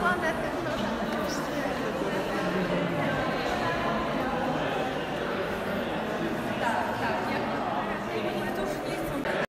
One that